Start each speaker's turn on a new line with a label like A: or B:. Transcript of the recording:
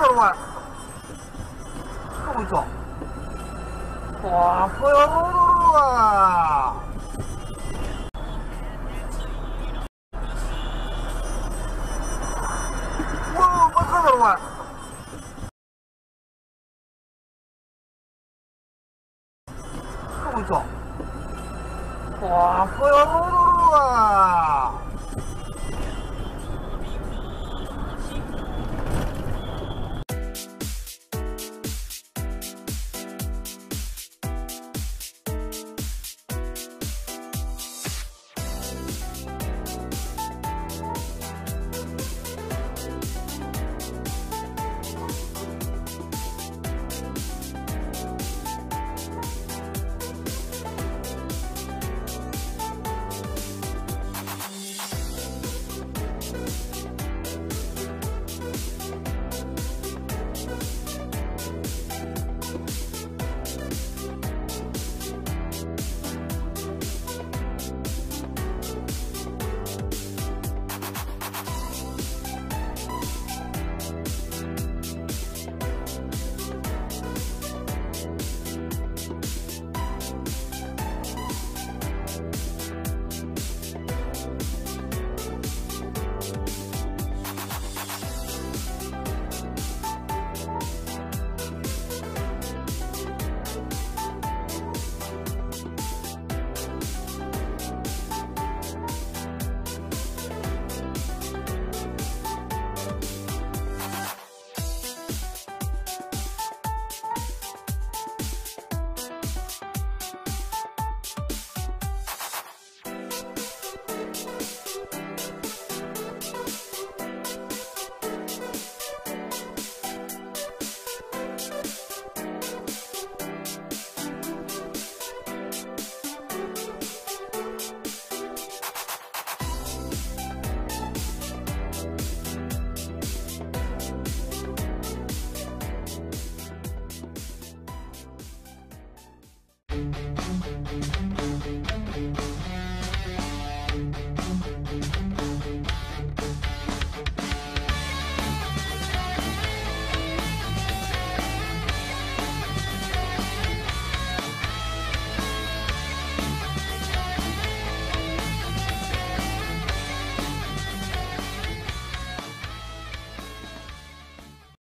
A: 各位不会哇不要啊哇我看到了吗各哇不要啊！